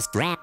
strap.